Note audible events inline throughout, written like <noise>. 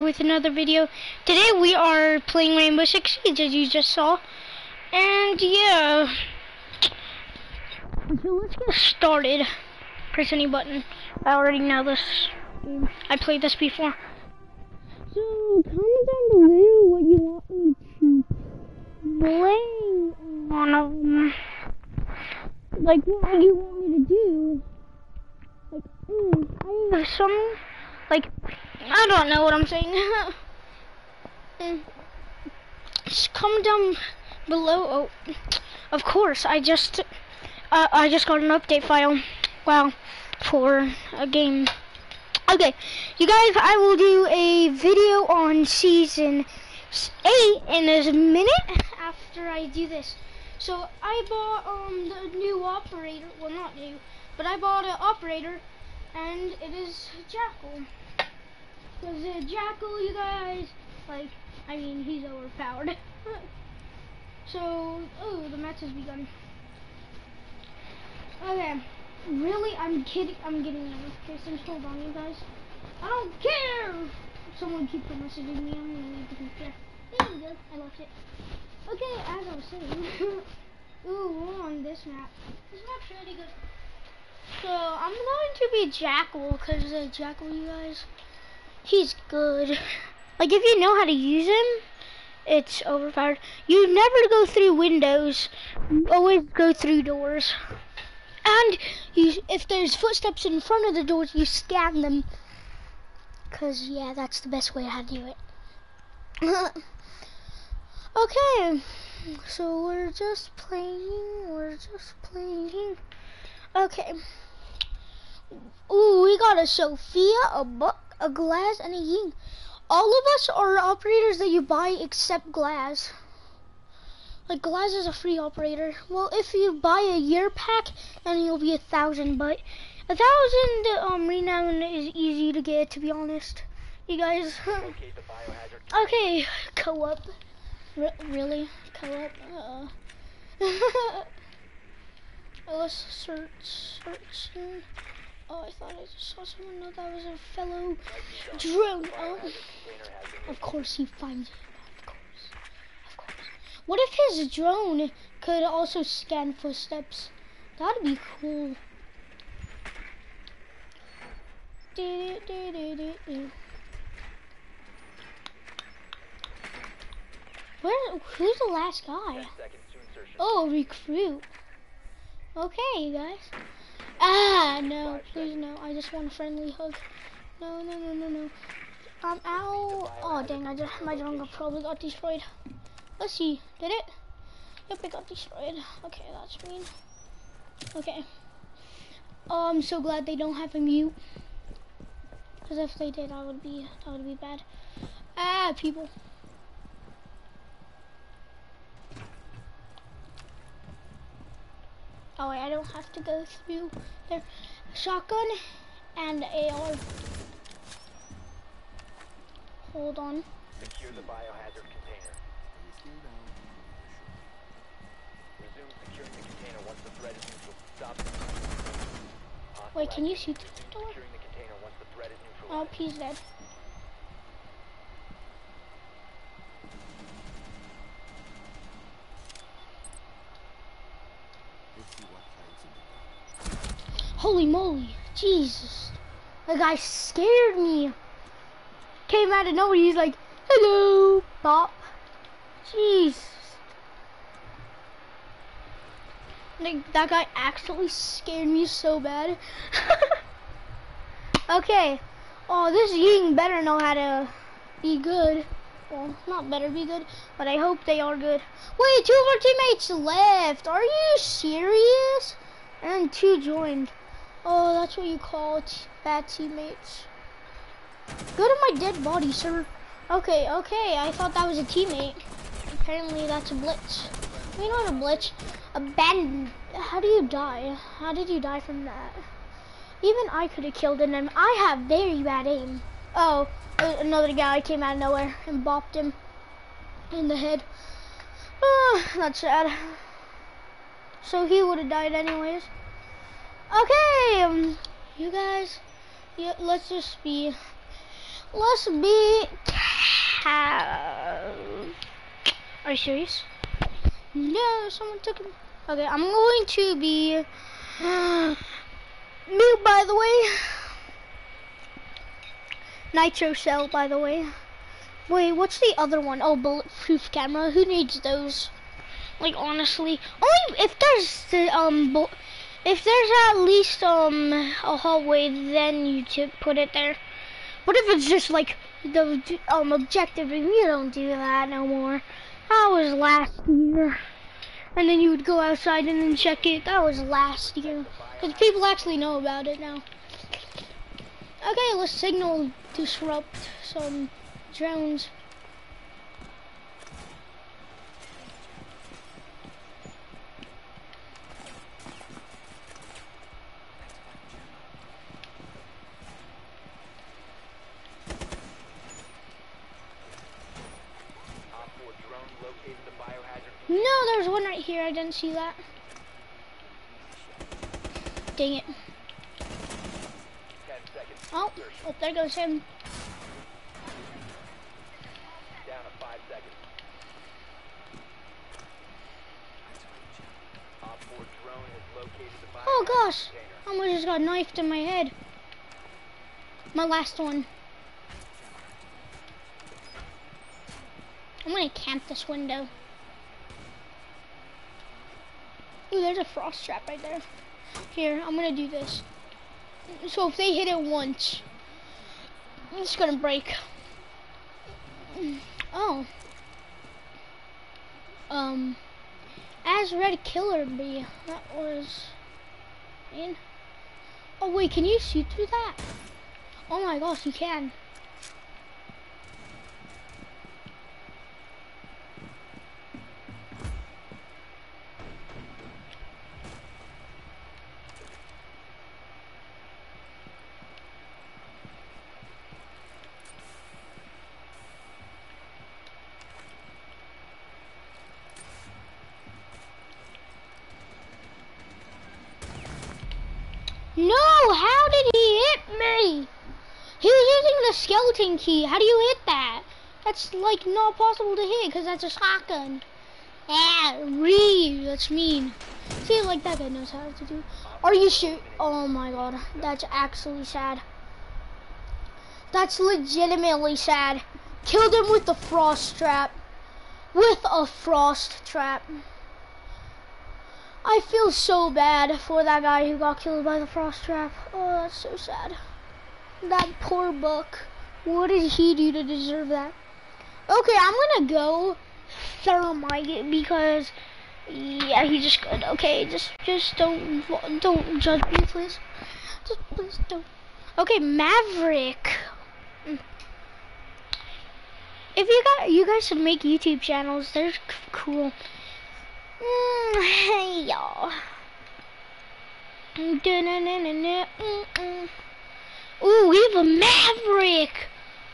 with another video. Today we are playing Rainbow Six Siege as you just saw. And yeah. So let's get started. Press any button. I already know this. I played this before. So comment down below what you want me to play on um like what you want me to do. Like mm, I some like I don't know what I'm saying. Mm. <laughs> just comment down below. Oh, of course, I just uh, I just got an update file. Wow, for a game. Okay, you guys, I will do a video on season eight in a minute after I do this. So I bought um the new operator. Well, not new, but I bought an operator, and it is Jackal. Cause uh, Jackal, you guys, like, I mean, he's overpowered. <laughs> so, oh, the match has begun. Okay, really, I'm kidding. I'm getting notifications. Hold on, you guys. I don't care. Someone keeps messaging me. I'm gonna leave the picture. There we go. I left it. Okay, as I was saying. <laughs> Ooh, we're on this map. This map's really good. So, I'm going to be Jackal, because uh, Jackal, you guys he's good. Like if you know how to use him, it's overpowered. You never go through windows. You always go through doors. And you, if there's footsteps in front of the doors, you scan them. Cause yeah, that's the best way how to do it. <laughs> okay, so we're just playing. We're just playing. Okay. Ooh, we got a Zofia, a book, a Glaz, and a Ying. All of us are operators that you buy except Glaz. Like Glaz is a free operator. Well, if you buy a year pack, then you'll be a thousand. But a thousand um, renown is easy to get, to be honest. You guys. <laughs> okay, co-op. R really, co-op. Uh. <laughs> Let's search, search. Oh, I thought I just saw someone. No, that was a fellow drone. Oh, of course he finds him. Of course, of course. What if his drone could also scan footsteps? That'd be cool. Where? Who's the last guy? Oh, recruit. Okay, you guys. Ah, no, please no. I just want a friendly hug. No, no, no, no, no. I'm out. Oh, dang, I just, my drone probably got destroyed. Let's see, did it? Yep, it got destroyed. Okay, that's mean. Okay. Oh, I'm so glad they don't have a mute. Because if they did, I would be, that would be bad. Ah, people. Oh wait, I don't have to go through their shotgun and AR. Hold on. Secure the biohazard container. Resume securing the container once the threat is neutral. Stop. Wait, can you see through the door? Oh, he's dead. Holy moly, Jesus. The guy scared me. Came out of nowhere, he's like, hello, Pop. Jesus. Like, that guy actually scared me so bad. <laughs> okay. Oh, this Ying better know how to be good. Well, not better be good, but I hope they are good. Wait, two of our teammates left. Are you serious? And two joined. Oh, that's what you call bad teammates. Go to my dead body, sir. Okay, okay, I thought that was a teammate. Apparently that's a blitz. You know what a blitz? Abandoned. How do you die? How did you die from that? Even I could have killed him. I have very bad aim. Oh, another guy came out of nowhere and bopped him in the head. Oh, that's sad. So he would have died anyways. Okay, um, you guys, yeah, let's just be, Let's be. Are you serious? No, someone took him. Okay, I'm going to be <gasps> mute. By the way, nitro cell. By the way. Wait, what's the other one? Oh, bulletproof camera. Who needs those? Like honestly, only if there's the um, if there's at least um a hallway, then you should put it there. But if it's just like the um objective, you don't do that no more. That was last year. And then you would go outside and then check it. That was last year. Because people actually know about it now. Okay, let's signal disrupt some drones. No, there's one right here. I didn't see that. Dang it. Oh, oh, there goes him. Oh gosh, I almost just got knifed in my head. My last one. I'm gonna camp this window. Ooh, there's a frost trap right there. Here, I'm gonna do this. So if they hit it once, it's gonna break. Oh. Um, as Red Killer Bee, that was, in. Oh wait, can you see through that? Oh my gosh, you can. Key. How do you hit that? That's like not possible to hit because that's a shotgun. Ah, re, that's mean. See, like that guy knows how to do. Are you sure? Oh my god, that's actually sad. That's legitimately sad. Killed him with the frost trap. With a frost trap. I feel so bad for that guy who got killed by the frost trap. Oh, that's so sad. That poor buck. What did he do to deserve that? Okay, I'm gonna go thermite because yeah, he just good. Okay, just just don't don't judge me, please. Just please don't. Okay, Maverick. If you got you guys should make YouTube channels, they're cool. Mm, hey y'all. Ooh, we have a Maverick.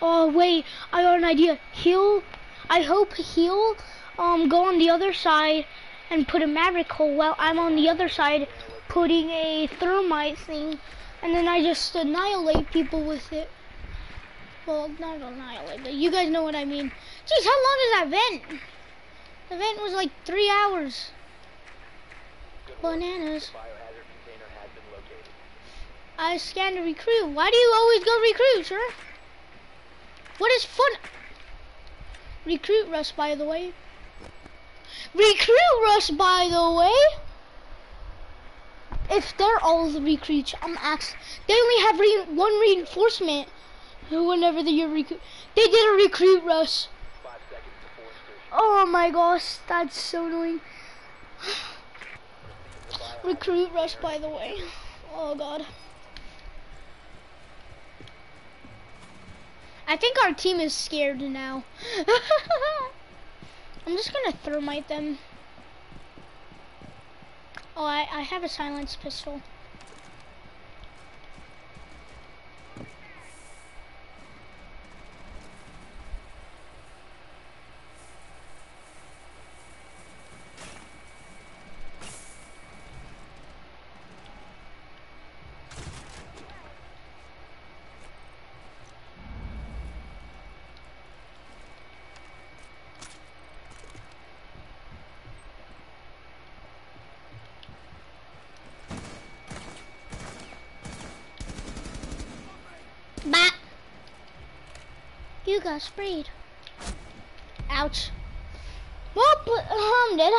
Oh wait, I got an idea. He'll, I hope he'll um go on the other side and put a Maverick hole while I'm on the other side putting a thermite thing, and then I just annihilate people with it. Well, not annihilate, but you guys know what I mean. Jeez, how long is that vent? The event was like three hours. Bananas. I scanned a recruit. Why do you always go recruit, sir? What is fun? Recruit rush, by the way. Recruit rush, by the way. If they're all the recruits, I'm asked. They only have re one reinforcement. Whenever they recruit, they did a recruit rush. Oh my gosh, that's so annoying. <sighs> Recruit rush, by the way. Oh god. I think our team is scared now. <laughs> I'm just gonna thermite them. Oh, I, I have a silenced pistol. Got sprayed. Ouch. Well, but, I'm dead.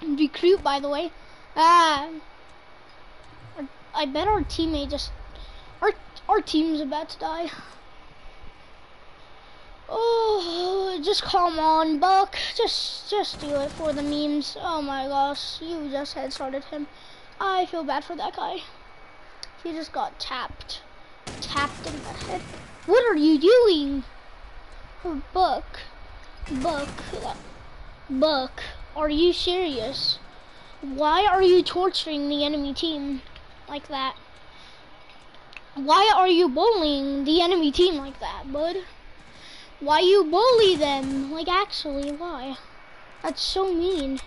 Recruit, by the way. Ah. Uh, I bet our teammate just... Our, our team's about to die. Oh, just come on, Buck. Just, just do it for the memes. Oh my gosh, you just head started him. I feel bad for that guy. He just got tapped. Tapped in the head. What are you doing? Buck. Buck. Buck. Are you serious? Why are you torturing the enemy team like that? Why are you bullying the enemy team like that, bud? Why you bully them? Like, actually, why? That's so mean.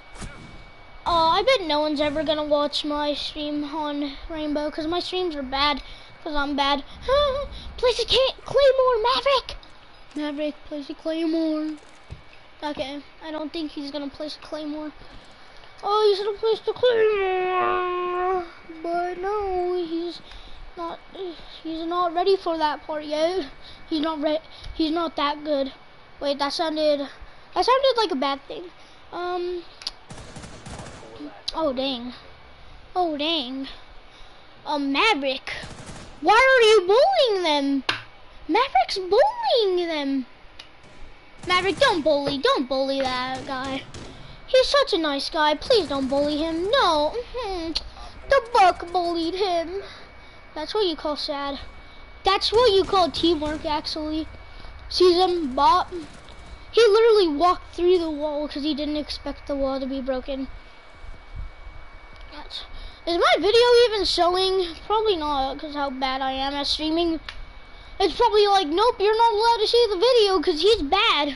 Oh, I bet no one's ever gonna watch my stream on Rainbow, because my streams are bad, because I'm bad. <gasps> place a Claymore, Maverick! Maverick, place a Claymore. Okay, I don't think he's gonna place a Claymore. Oh, he's gonna place the Claymore! But no, he's not, he's not ready for that part yet. He's not re he's not that good. Wait, that sounded, that sounded like a bad thing. Um, oh dang. Oh dang. Um, Maverick. Why are you bullying them? Maverick's bullying them. Maverick, don't bully, don't bully that guy. He's such a nice guy. Please don't bully him. No. -hmm. The buck bullied him. That's what you call sad. That's what you call teamwork, actually. Sees him, bop. He literally walked through the wall because he didn't expect the wall to be broken. Is my video even showing? Probably not, because how bad I am at streaming. It's probably like, nope, you're not allowed to see the video because he's bad.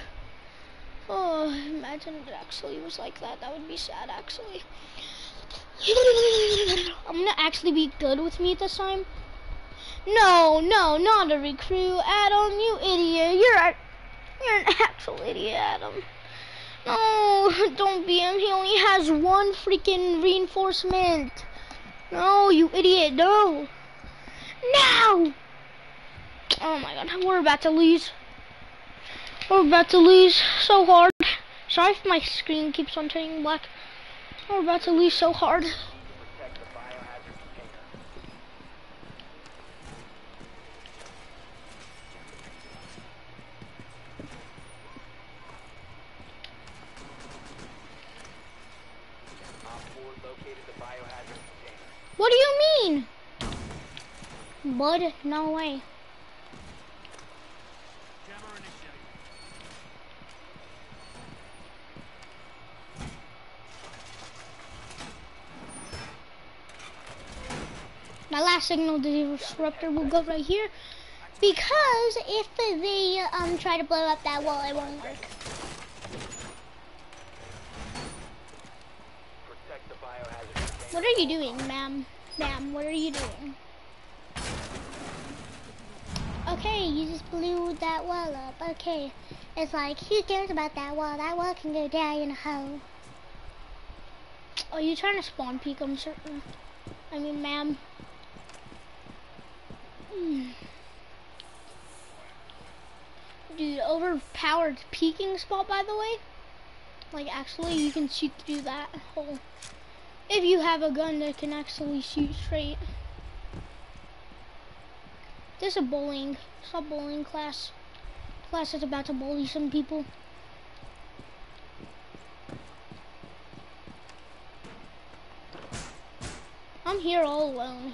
Oh, imagine it actually was like that. That would be sad, actually. <laughs> I'm gonna actually be good with me this time. No, no, not a recruit, Adam. You idiot. You're a, you're an actual idiot, Adam. No, <laughs> don't be him. He only has one freaking reinforcement. No, you idiot. No. No. Oh my god, we're about to lose. We're about to lose so hard. Sorry if my screen keeps on turning black. We're about to lose so hard. What do you mean? Bud, no way. My last signal disruptor will go right here because if they um, try to blow up that wall, it won't work. What are you doing, ma'am? Ma'am, what are you doing? Okay, you just blew that wall up. Okay. It's like, who cares about that wall? That wall can go down in a hole. Are you trying to spawn peek? I'm certain. I mean, ma'am. Hmm. Dude, overpowered peeking spot, by the way. Like, actually, you can shoot through that hole. If you have a gun that can actually shoot straight. This is a bowling. Stop bowling class. Class is about to bully some people. I'm here all alone.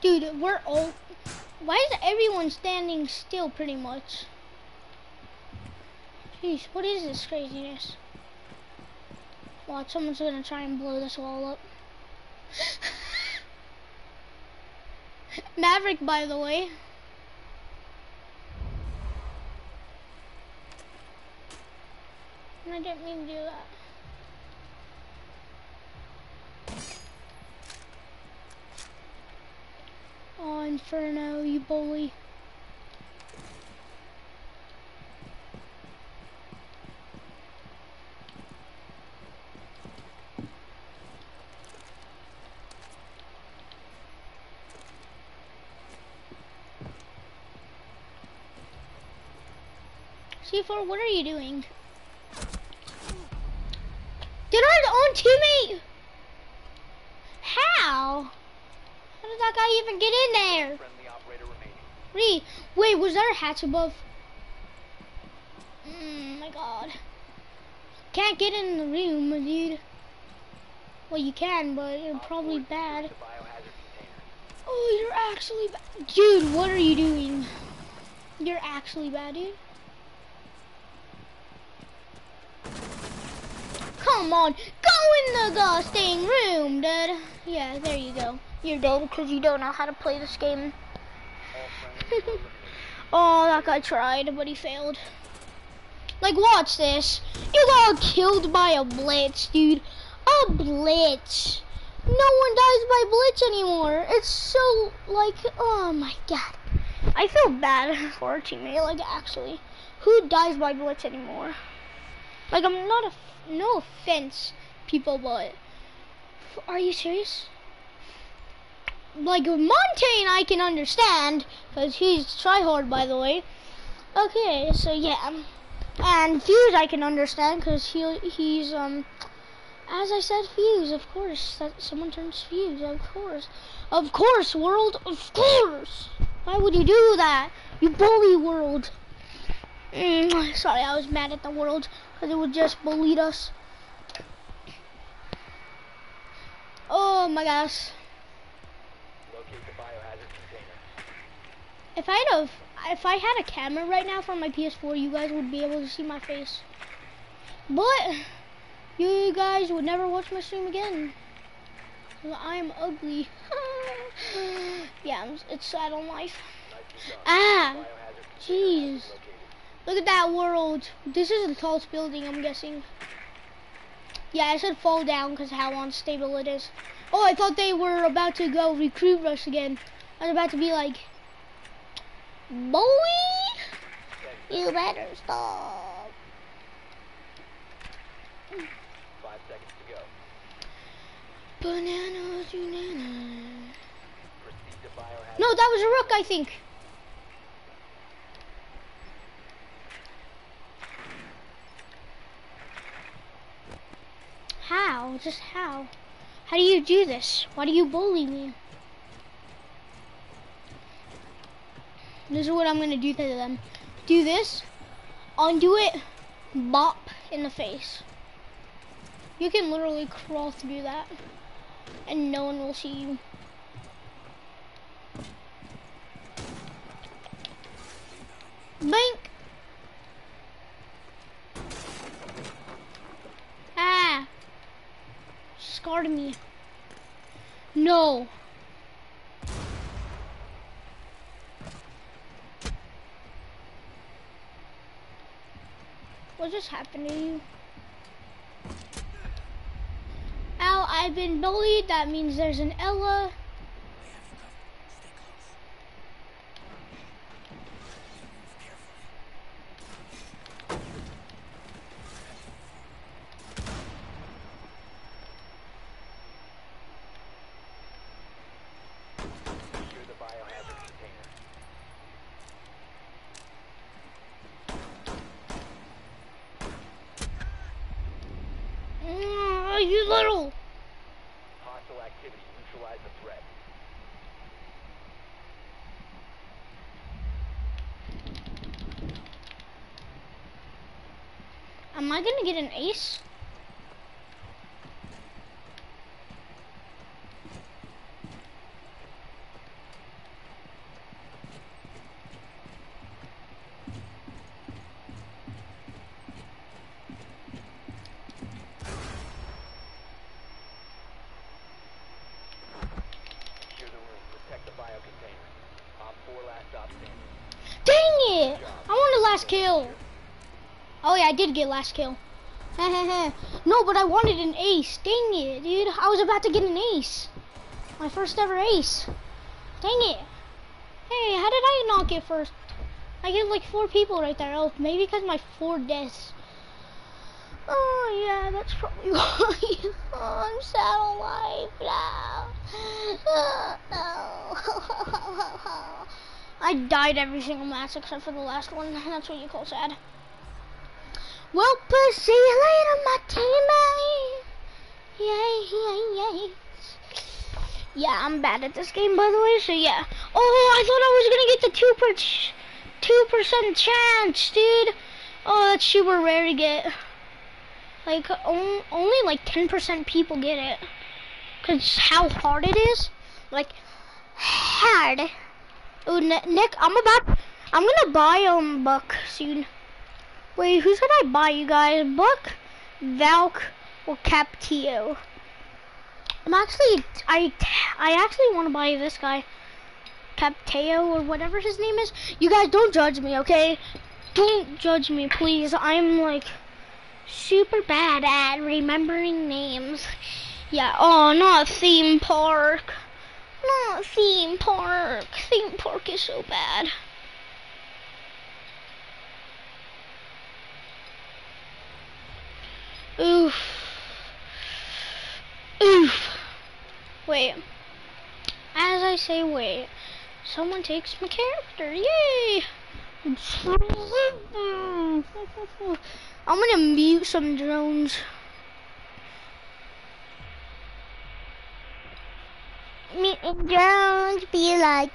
Dude, we're all why is everyone standing still pretty much? Jeez, what is this craziness? Watch, someone's gonna try and blow this wall up. <laughs> Maverick, by the way. I didn't mean to do that. Inferno, you bully. C4, what are you doing? Did our on teammate even get in there? Wait, wait, was there a hatch above? Mm, my god. Can't get in the room, dude. Well, you can, but you're probably bad. Oh, you're actually bad. Dude, what are you doing? You're actually bad, dude. Come on, go in the ghosting room, dude. Yeah, there you go. You're dead because you don't know how to play this game. <laughs> oh, that guy tried, but he failed. Like, watch this. You got killed by a blitz, dude. A blitz. No one dies by blitz anymore. It's so, like, oh my god. I feel bad <laughs> for our teammate, like, actually. Who dies by blitz anymore? Like, I'm not a, no offense, people, but, are you serious? Like, Montagne I can understand, because he's tryhard, by the way. Okay, so yeah. And Fuse I can understand because he he's um as I said Fuse, of course. That someone turns Fuse, of course. Of course, world, of course. Why would you do that? You bully world. Mm, sorry, I was mad at the world because it would just bully us. Oh my gosh. If I had a if I had a camera right now from my PS4, you guys would be able to see my face. But you guys would never watch my stream again. I am ugly. <laughs> yeah, it's sad on life. Ah, jeez. Look at that world. This is the tallest building, I'm guessing. Yeah, I said fall down because how unstable it is. Oh, I thought they were about to go recruit rush again. I was about to be like, Boy, you better stop. Five seconds to go. Bananas, bananas. Proceed to biohazard. No, that was a rook, I think. How? Just how? How do you do this? Why do you bully me? This is what I'm gonna do to them. Do this, undo it, bop in the face. You can literally crawl through that, and no one will see you. Blink. Ah. Scarred me. No. What just happened to you? Al, I've been bullied. That means there's an Ela. Secure the biohazard container. Mm, you little. Hostile activity. Neutralize the threat. Am I gonna get an ace? Secure the room. Protect the bio container. Op 4 last stop standing. Dang it! I wanted last kill. Oh yeah, I did get last kill. <laughs> no, but I wanted an ace. Dang it, dude. I was about to get an ace. My first ever ace. Dang it. Hey, how did I not get first? I get like four people right there. Oh, maybe because my four deaths. Oh yeah, that's probably <laughs> why. oh, I'm sad on life now. Oh, <laughs> no. I died every single match except for the last one. That's what you call sad. Well, see you later, my teammate. Yay, yay, yay. Yeah, I'm bad at this game, by the way, so yeah. Oh, I thought I was gonna get the 2 per 2% chance, dude. Oh, that's super rare to get. Like, on, only like 10% people get it. Cause how hard it is. Like, hard. Oh, Nick, I'm about, I'm gonna buy um Buck soon. Wait, who's gonna I buy you guys? Buck, Valk, or Captio? I'm actually, I, I actually want to buy this guy, Capteo or whatever his name is. You guys don't judge me, okay? Don't judge me, please. I'm like super bad at remembering names. Yeah, oh, not theme park. Not theme park. Theme park is so bad. Oof. Oof. Wait. As I say wait, someone takes my character. Yay! I'm gonna mute some drones. Mutant drones be like.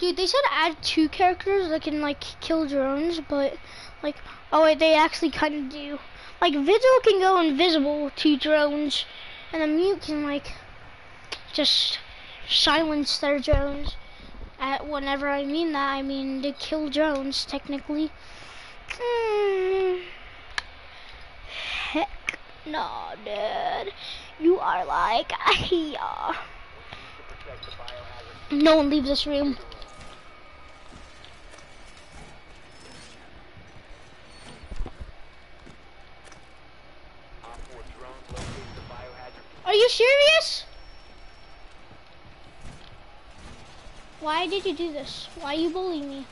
Dude, they said add two characters that can like kill drones, but like, oh they actually kind of do. Like, Vigil can go invisible to drones, and the mute can like just silence their drones. At whenever I mean that, I mean to kill drones, technically. Mm. Heck no, dude. You are like, yeah. No one leave this room. Are you serious? Why did you do this? Why you bullying me?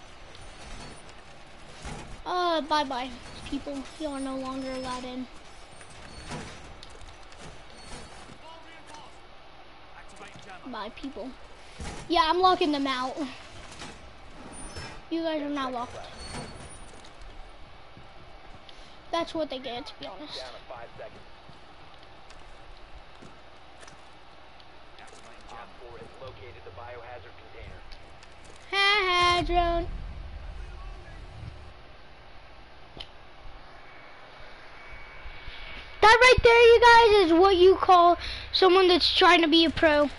Uh, bye-bye, people. You are no longer allowed in. Bye, people. Yeah, I'm locking them out. You guys are not locked. That's what they get, to be honest. Ha ha, drone. That right there, you guys, is what you call someone that's trying to be a pro.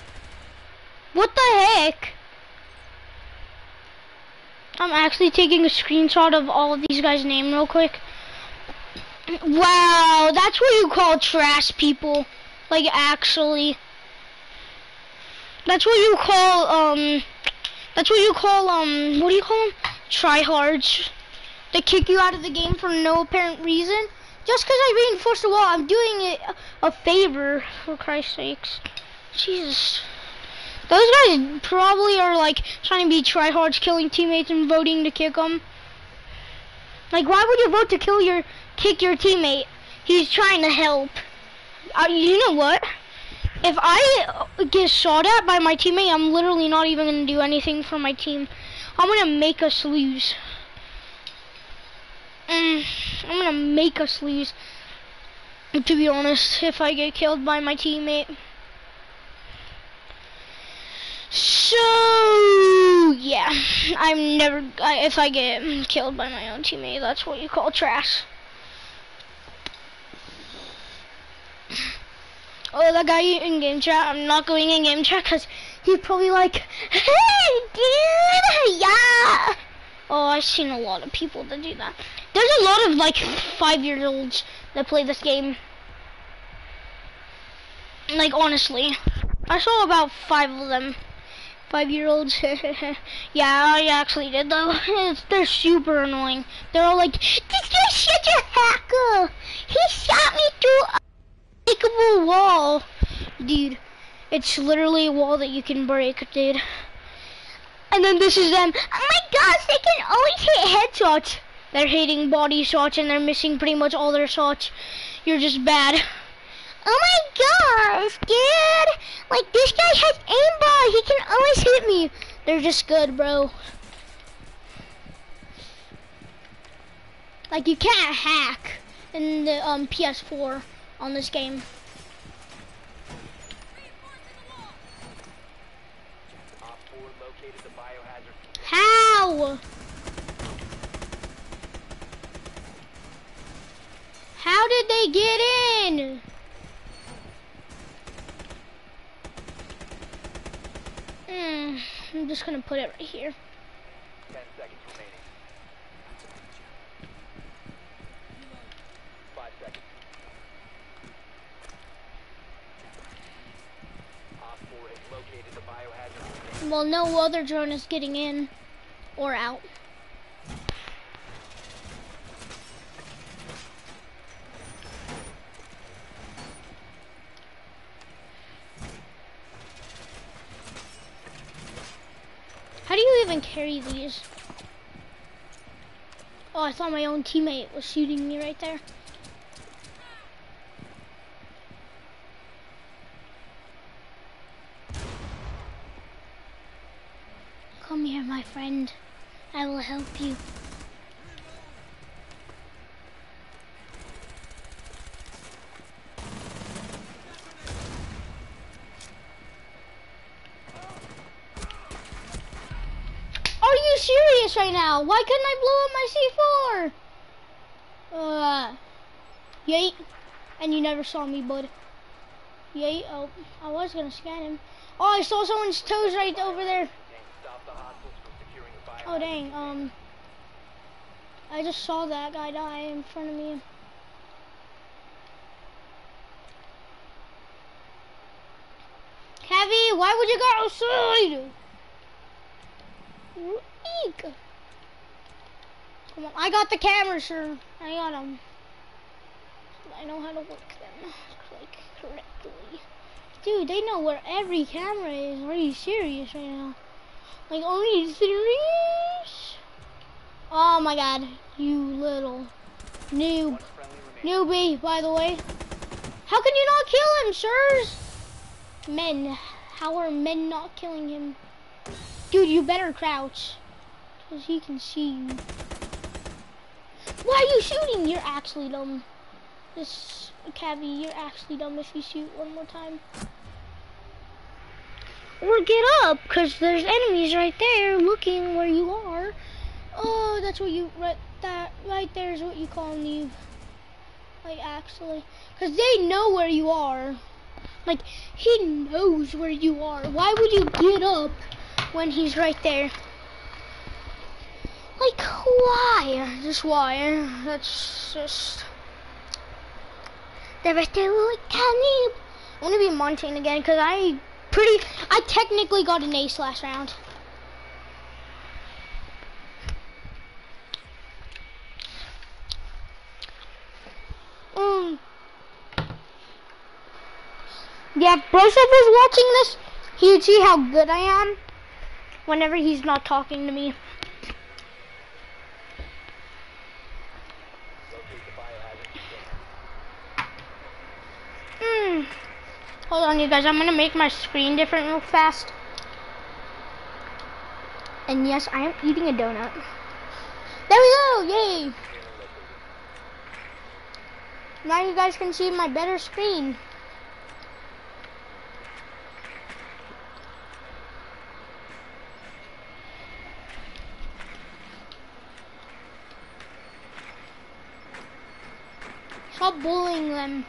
What the heck? I'm actually taking a screenshot of all of these guys' name real quick. Wow, that's what you call trash people. Like, actually. That's what you call, um, that's what you call, um, what do you call them? Tryhards. They kick you out of the game for no apparent reason. Just because I reinforced the wall, I'm doing it a favor, for Christ's sakes. Jesus. Those guys probably are, like, trying to be tryhards, killing teammates and voting to kick them. Like, why would you vote to kill your, kick your teammate? He's trying to help. Uh, you know what? if I get shot at by my teammate, I'm literally not even going to do anything for my team. I'm going to make us lose. Mm, I'm going to make us lose. To be honest, if I get killed by my teammate. So, yeah. I'm never, if I get killed by my own teammate, that's what you call trash. oh, that guy in game chat, I'm not going in game chat because he's probably like, hey, dude, yeah. Oh, I've seen a lot of people that do that. There's a lot of like five-year-olds that play this game. Like honestly, I saw about five of them. Five-year-olds. <laughs> yeah, I actually did though. <laughs> they're super annoying. They're all like, this guy's such a hacker. He shot me through unbreakable wall. Dude, it's literally a wall that you can break, dude. And then this is them. Oh my gosh, they can always hit headshots. They're hitting body shots and they're missing pretty much all their shots. You're just bad. <laughs> Oh my gosh, dude! Like, this guy has aimbot. He can always hit me. They're just good, bro. Like you can't hack in the um, PS4 on this game. Op 4 located the biohazard container. How? How did they get in? Hmm, I'm just gonna put it right here. 10 seconds remaining. 5 seconds. Op 4 has located the biohazard. Well, no other drone is getting in or out. Even carry these? Oh, I thought my own teammate was shooting me right there. Come here, my friend. I will help you. Are you serious right now? Why couldn't I blow up my C4? Uh, yeet. And you never saw me, bud. Yeet. Oh, I was gonna scan him. Oh, I saw someone's toes right over there. Oh dang, um I just saw that guy die in front of me. Heavy, why would you go outside? Eek. Come on, I got the camera, sir. I got them. I know how to work them like correctly. Dude, they know where every camera is. Are you serious right now? Like, are serious? Oh my god, you little noob. Newbie, by the way. How can you not kill him, sirs? Men. How are men not killing him? Dude, you better crouch. Because he can see you. Why are you shooting? You're actually dumb. This Cavi, you're actually dumb if you shoot one more time. Or get up, because there's enemies right there looking where you are. Oh, that's what you, right, that, right there is what you call noob. Like, actually. Because they know where you are. Like, he knows where you are. Why would you get up when he's right there? Like, why? Just why? That's just... They're right there, like, I want to be Montagne again, because I pretty... I technically got an ace last round. Um... Yeah, if Broseph watching this, he would see how good I am whenever he's not talking to me. Locate the biohazard container. Hmm. Hold on, you guys. I'm gonna make my screen different real fast. And yes, I am eating a donut. There we go! Yay! Now you guys can see my better screen. Stop bullying them.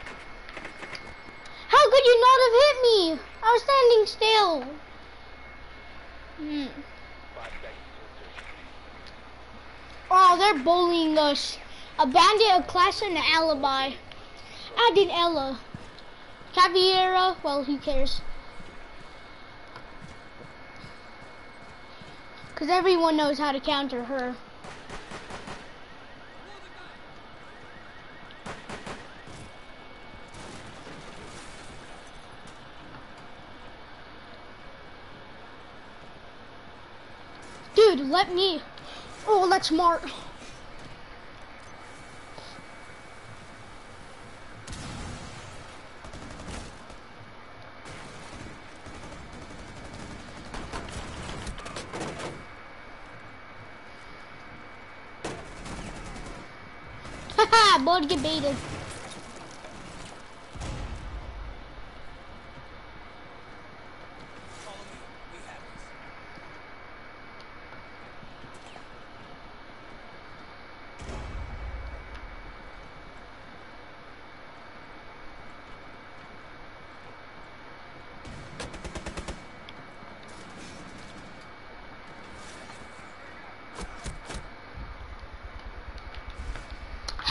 How could you not have hit me? I was standing still. Hmm. Oh, they're bullying us. A bandit, a class, and an alibi. I did Ela. Caveira, well, who cares? Because everyone knows how to counter her. Dude, let me. Oh, that's smart. Haha, <laughs> bud, get baited.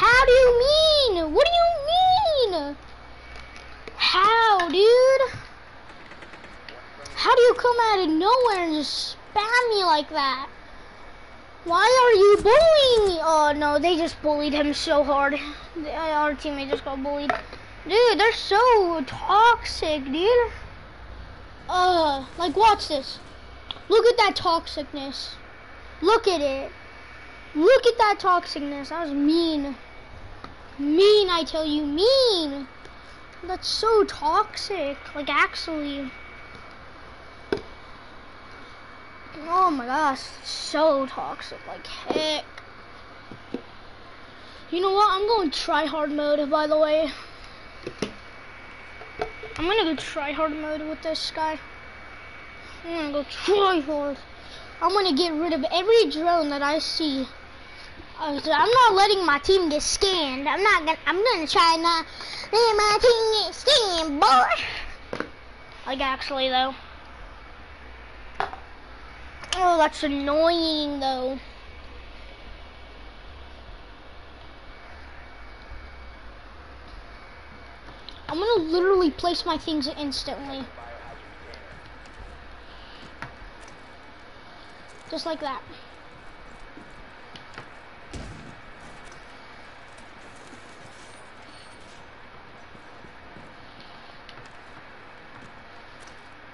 How do you mean? What do you mean? How, dude? How do you come out of nowhere and spam me like that? Why are you bullying me? Oh no, they just bullied him so hard. Our teammate just got bullied. Dude, they're so toxic, dude. Uh, like watch this. Look at that toxicness. Look at it. Look at that toxicness. That was mean. Mean, I tell you, mean. That's so toxic. Like, actually. Oh my gosh, so toxic. Like, heck. You know what? I'm going try hard mode, by the way. I'm gonna go try hard mode with this guy. I'm gonna go try hard. I'm gonna get rid of every drone that I see. Uh, I'm not letting my team get scanned. I'm not gonna. I'm gonna try not let my team get scanned, boy. Like actually though. Oh, that's annoying though. I'm gonna literally place my things instantly. Just like that.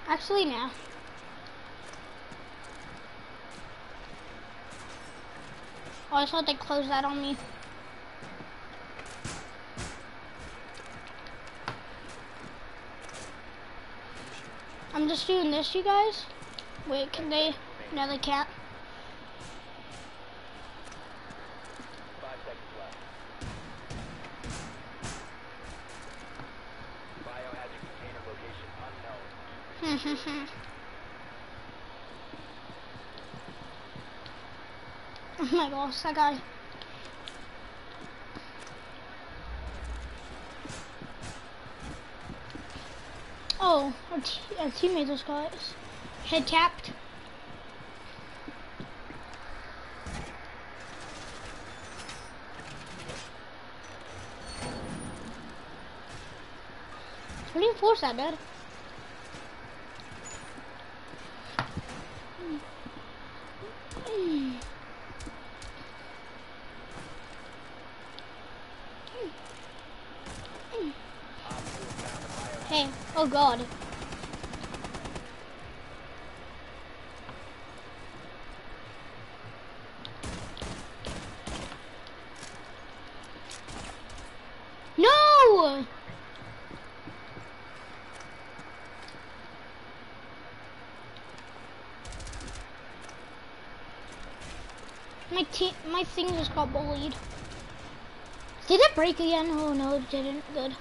Actually, no. Oh, I thought they closed that on me. I'm just doing this, you guys. Wait, can they? No, they can't. Oh that guy. Oh, our, te- our teammate just got head tapped. We didn't force that, dude. Hey, oh god. No! My te- my thing just got bullied. Did it break again? Oh no, it didn't. Good.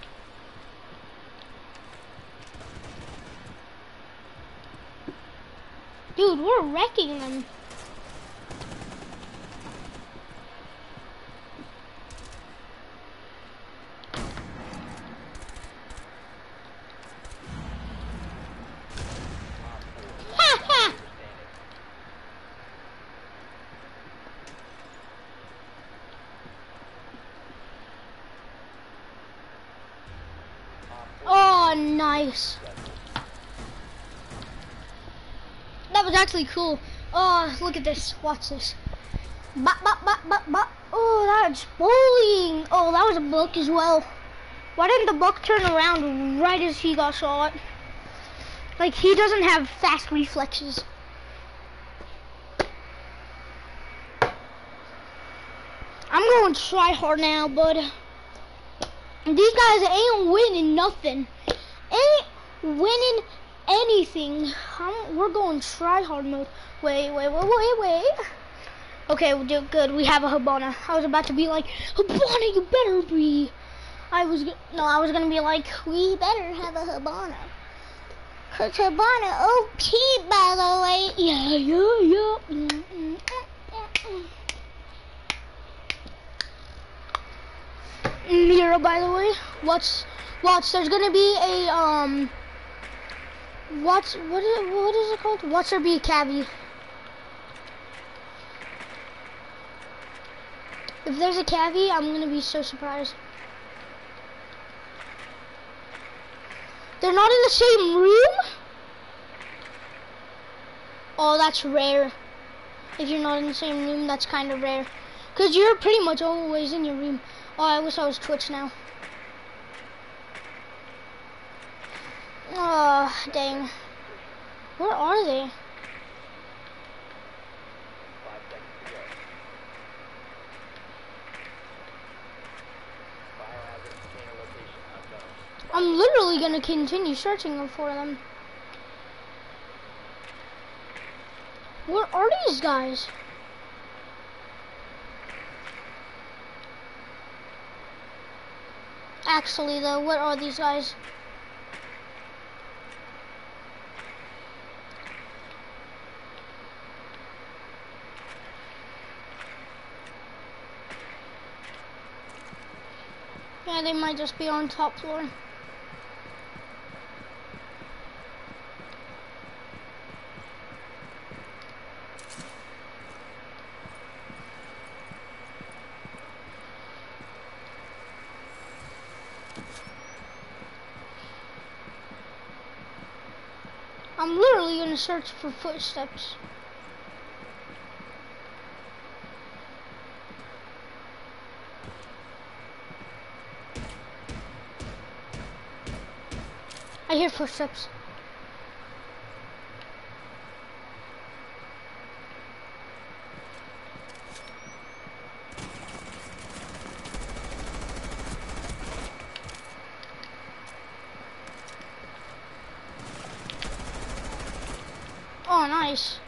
Dude, we're wrecking them. Ha ha! Oh, nice. That was actually cool. Oh, look at this. Watch this. Bop, bop, bop, bop, bop. Oh, that's bullying. Oh, that was a book as well. Why didn't the buck turn around right as he got shot? Like, he doesn't have fast reflexes. I'm going to try hard now, bud. These guys ain't winning nothing. Ain't winning anything. I'm, we're going try hard mode. Wait, wait, wait, wait, wait. Okay, we'll do good. We have a Hibana. I was about to be like, Hibana, you better be. I was no, I was gonna be like, we better have a Hibana. Cause Hibana OP, by the way. Yeah, yeah, yeah. Mm, mm, mm, mm. Mira, by the way, watch, watch. There's gonna be a um. Watch, what is what is it called? Watch there be cabbie. If there's a cabbie, I'm gonna be so surprised. They're not in the same room? Oh, that's rare. If you're not in the same room, that's kind of rare. Because you're pretty much always in your room. Oh, I wish I was Twitch now. Oh, dang. Where are they? I'm literally gonna continue searching for them. Where are these guys? Actually, though, where are these guys? Yeah, they might just be on top floor. I'm literally gonna search for footsteps. I hear footsteps. Oh, nice.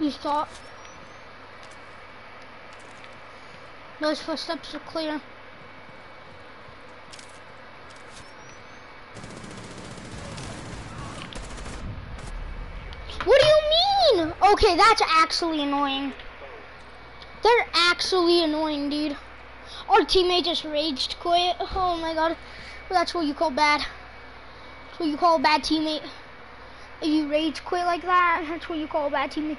You thought those footsteps are clear. What do you mean? Okay, that's actually annoying. They're actually annoying, dude. Our teammate just raged quit. Oh my god. That's what you call bad. That's what you call a bad teammate. If you rage quit like that, that's what you call a bad teammate.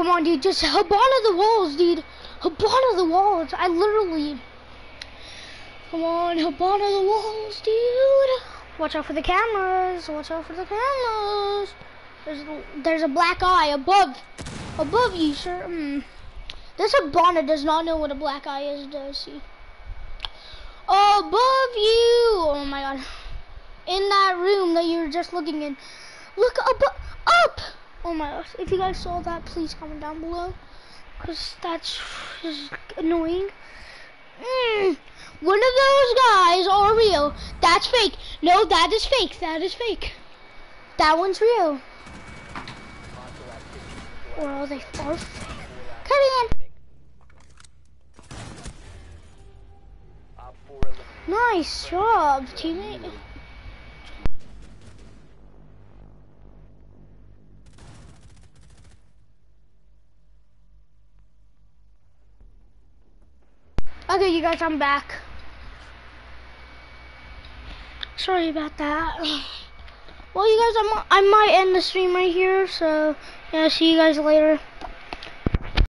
Come on, dude. Just Hibana the walls, dude. Hibana the walls. I literally. Come on, Hibana the walls, dude. Watch out for the cameras. Watch out for the cameras. There's there's a black eye above above you, sir. Hmm. This Hibana does not know what a black eye is, does he? Above you. Oh my god. In that room that you were just looking in. Look up, up. Oh my gosh. If you guys saw that, please comment down below. Because that's just annoying. Mm, one of those guys are real. That's fake. No, that is fake. That is fake. That one's real. Or are they far fake? Come in. Op 4 eliminated. Nice job, teammate. Okay, you guys, I'm back. Sorry about that. <sighs> Well, you guys, I'm, I might end the stream right here, so yeah, see you guys later.